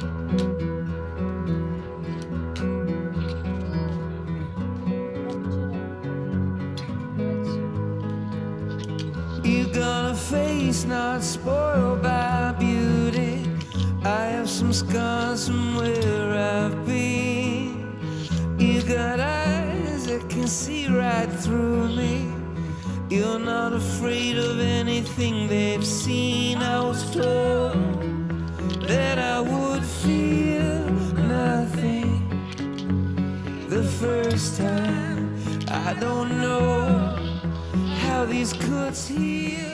You got a face not spoiled by beauty. I have some scars from where I've been. You got eyes that can see right through me. You're not afraid of anything they've seen. First time. I don't know how these cuts heal.